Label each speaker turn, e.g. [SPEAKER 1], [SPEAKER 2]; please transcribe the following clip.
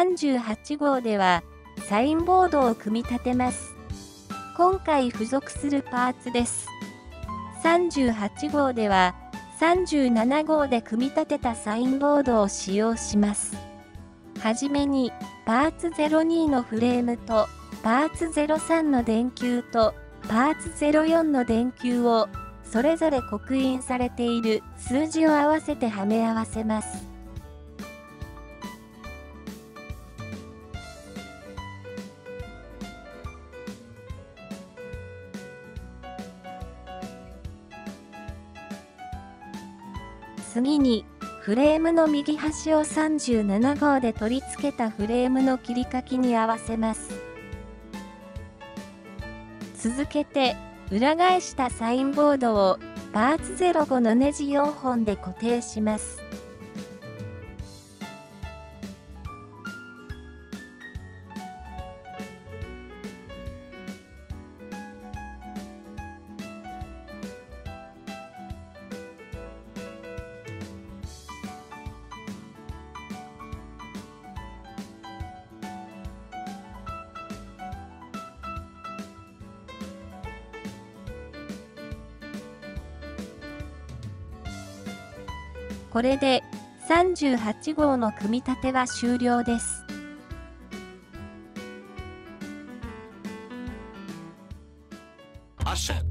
[SPEAKER 1] 38号では、サインボードを組み立てます。今回付属するパーツです。38号では、37号で組み立てたサインボードを使用します。はじめに、パーツ02のフレームと、パーツ03の電球と、パーツ04の電球を、それぞれ刻印されている数字を合わせてはめ合わせます。次に、フレームの右端を37号で取り付けたフレームの切り欠きに合わせます。続けて、裏返したサインボードをパーツ05のネジ4本で固定します。これで38号の組み立ては終了です。Usher.